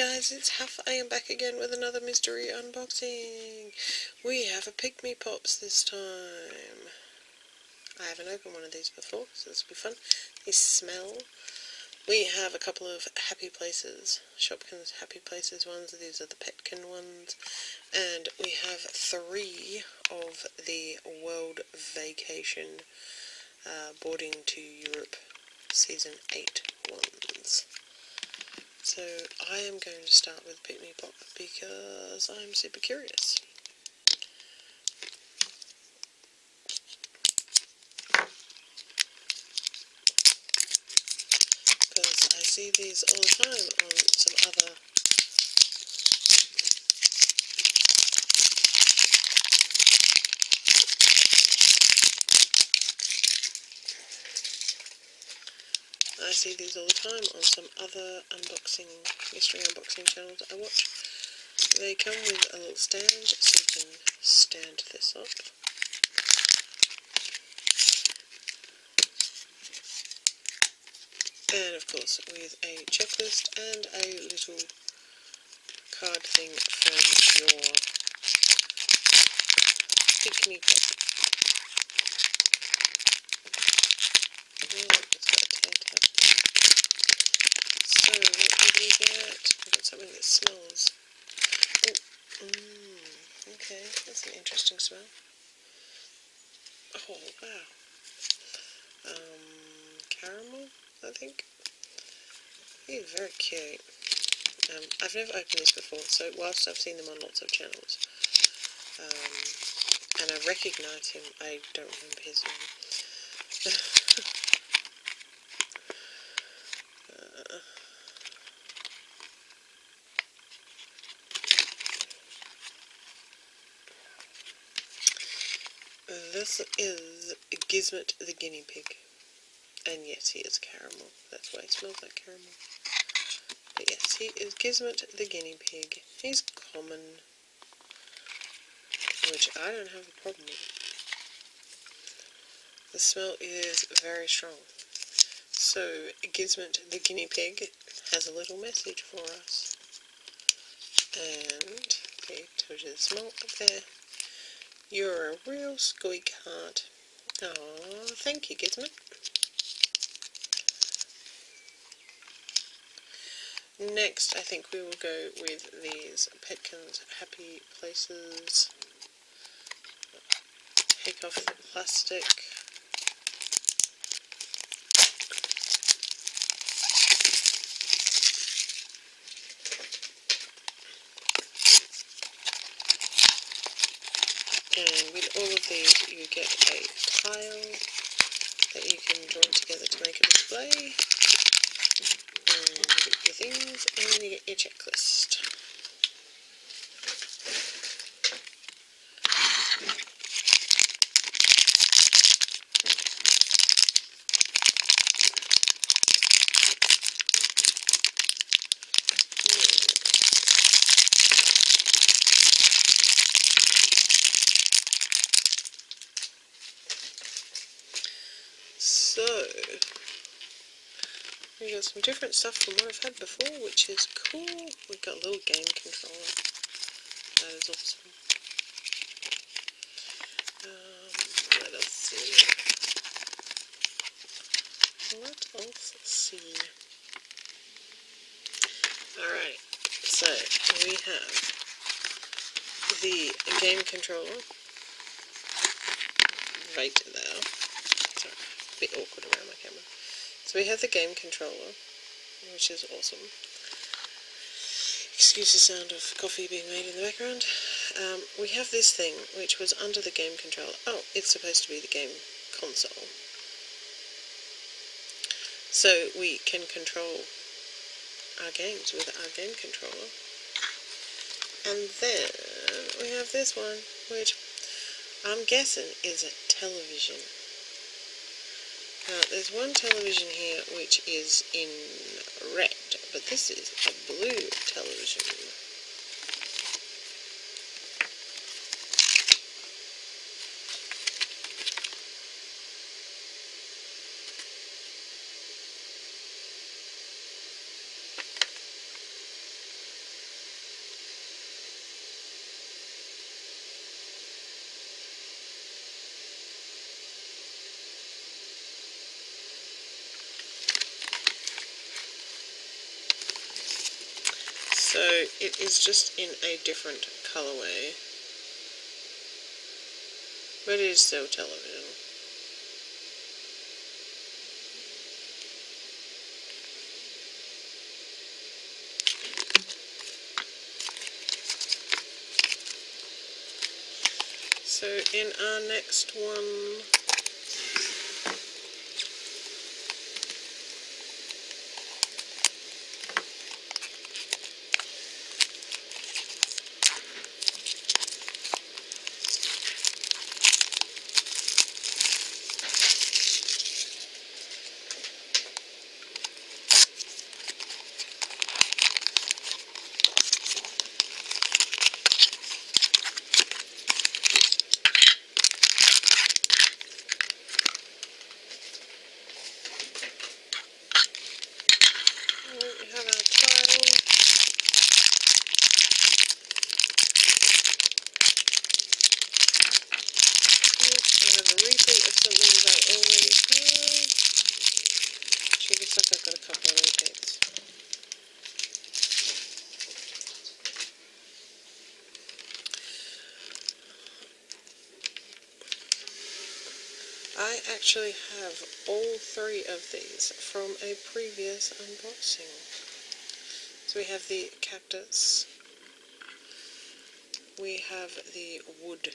guys, it's Haff. I am back again with another mystery unboxing. We have a Pikmi Pops this time. I haven't opened one of these before, so this will be fun. They smell. We have a couple of Happy Places, Shopkins Happy Places ones. These are the Petkin ones. And we have three of the World Vacation uh, Boarding to Europe Season 8 ones. So I am going to start with Pikmi Pop because I'm super curious. Because I see these all the time on some other I see these all the time on some other unboxing, mystery unboxing channels that I watch. They come with a little stand, so you can stand this up. And of course with a checklist and a little card thing from your Pikmi Pop So, what did we get? We got something that smells. Oh, mm, okay, that's an interesting smell. Oh, wow. Um, caramel, I think. He's very cute. Um, I've never opened these before, so whilst I've seen them on lots of channels, um, and I recognise him, I don't remember his name. This is Gizmot the guinea pig. And yes, he is caramel. That's why he smells like caramel. But yes, he is Gizmot the guinea pig. He's common, which I don't have a problem with. The smell is very strong. So, Gizmot the guinea pig has a little message for us. And, okay, told you the smell up there. You're a real sweetheart. Oh, thank you, Gizmo. Next, I think we will go with these Petkins Happy Places. Take off the plastic. And with all of these you get a tile that you can draw together to make a display. And your things and you get your checklist. So, we got some different stuff from what I've had before, which is cool. We've got a little game controller. That is awesome. Um, let us see. Let us see. Alright, so we have the game controller right there. Sorry, a bit awkward around my camera. So we have the game controller, which is awesome. Excuse the sound of coffee being made in the background. Um, we have this thing, which was under the game controller. Oh, it's supposed to be the game console. So we can control our games with our game controller. And then we have this one, which I'm guessing is a television. Now, there's one television here which is in red, but this is a blue television. So it is just in a different colorway. But it is still television. So in our next one, we have our title. Yep, I have a repeat of something that I already have. Actually, looks like I've got a couple of repeats. I actually have all three of these from a previous unboxing. So we have the cactus, we have the wood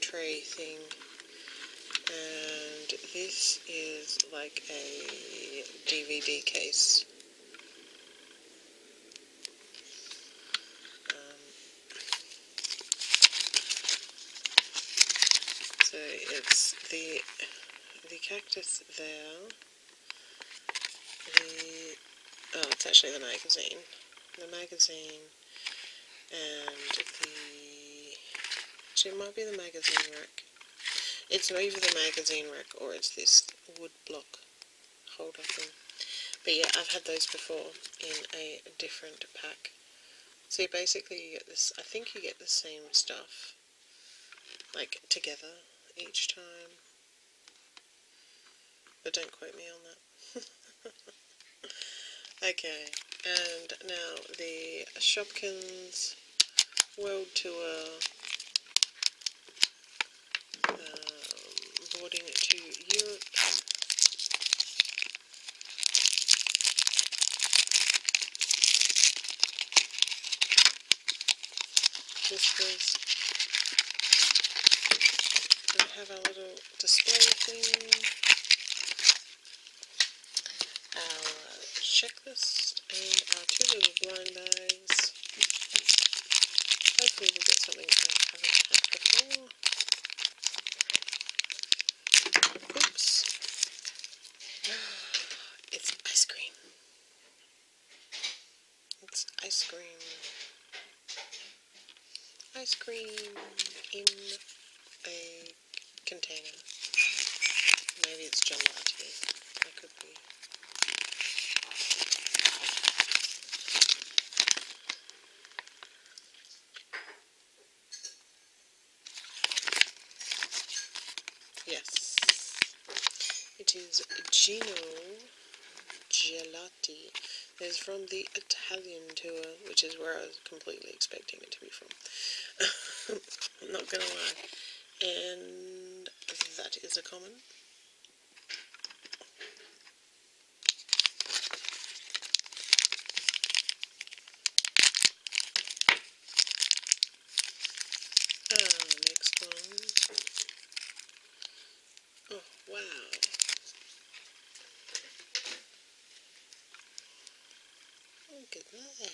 tray thing, and this is like a DVD case. Um, so it's the the cactus there, the oh it's actually the magazine, the magazine, and the actually it might be the magazine rack. It's either the magazine rack or it's this wood block holder thing. But yeah, I've had those before in a different pack. So basically you get this, I think you get the same stuff, like together each time. But don't quote me on that. okay, and now the Shopkins World Tour um, boarding to Europe. This we have our little display thing, our checklist, and our uh, two little blind bags. Hopefully we'll get something I haven't had before. Oops. It's ice cream. It's ice cream. Ice cream in a container. Maybe it's gelati. That could be. Yes. It is Gino Gelati. Is from the Italian tour, which is where I was completely expecting it to be from. I'm not gonna lie. And that is a common. Ah, next one. Oh, wow. Look at that.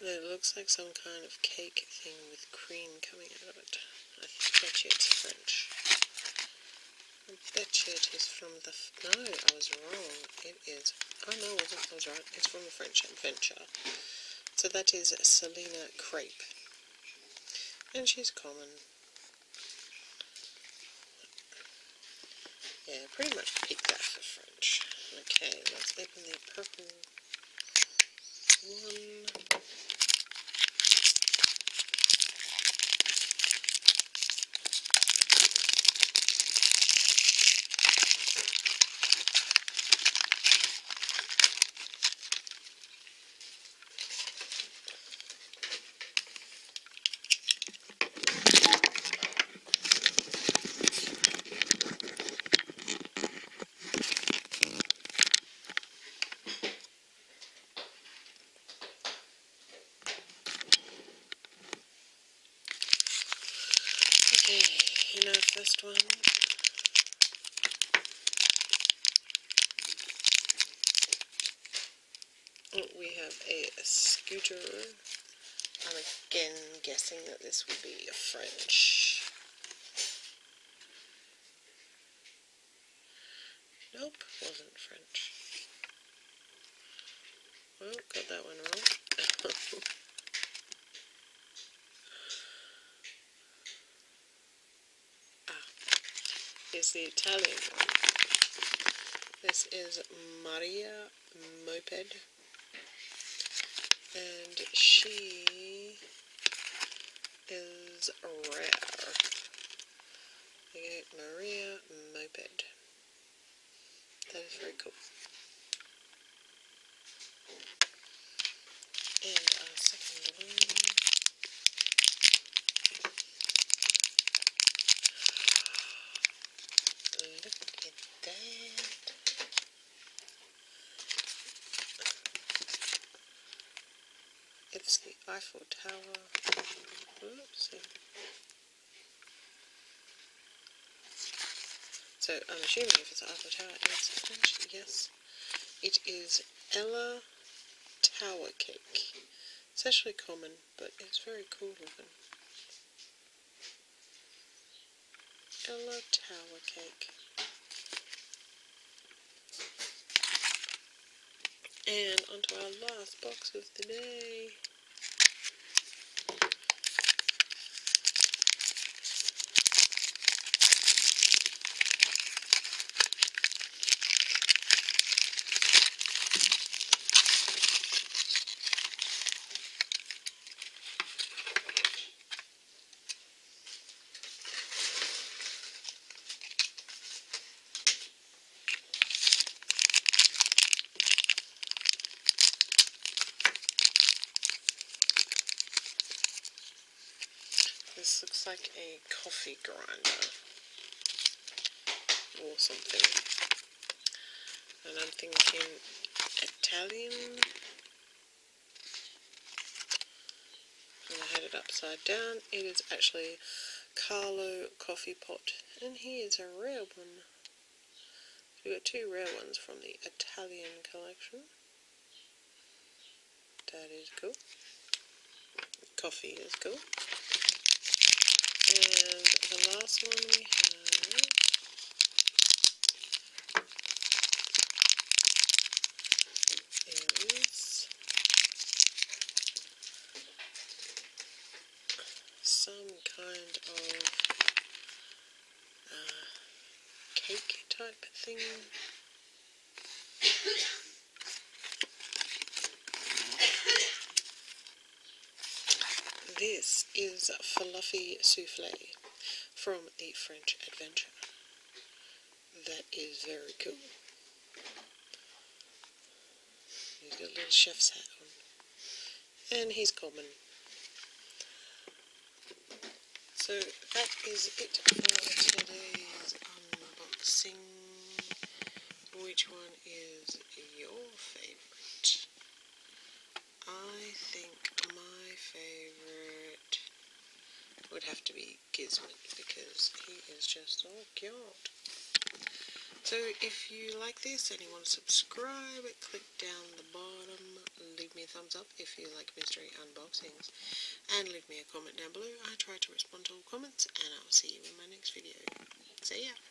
It looks like some kind of cake thing with cream coming out of it. I bet you it's French. I bet you it is from the... No, I was wrong. It is... Oh no, wasn't. I was right. It's from the French Adventure. So that is Selena Crepe. And she's common. Yeah, pretty much picked that for French. Okay, let's open the purple one. First one, oh, we have a scooter. I'm again guessing that this would be a French. Nope, wasn't French. Well, got that one wrong. is the Italian one. This is Maria Moped. And she is rare. Okay, Maria Moped. That is very cool. And our second one It's the Eiffel Tower. Oopsie. So I'm assuming if it's Eiffel Tower, it's French. Yes. It is Ella Tower Cake. It's actually common, but it's very cool looking. Ella Tower Cake. And onto our last box of the day. This looks like a coffee grinder or something. And I'm thinking Italian. And I had it upside down. It is actually Carlo coffee pot. And he is a rare one. We got two rare ones from the Italian collection. That is cool. Coffee is cool. And the last one we have is some kind of uh, cake type thing. This is Fluffy Souffle from the French Adventure. That is very cool. He's got a little chef's hat on. And he's common. So that is it for today's unboxing. Which one is your favourite? I think my favourite would have to be Gizmit because he is just so cute. So if you like this and you want to subscribe, click down the bottom, leave me a thumbs up if you like mystery unboxings, and leave me a comment down below. I try to respond to all comments, and I'll see you in my next video. See ya!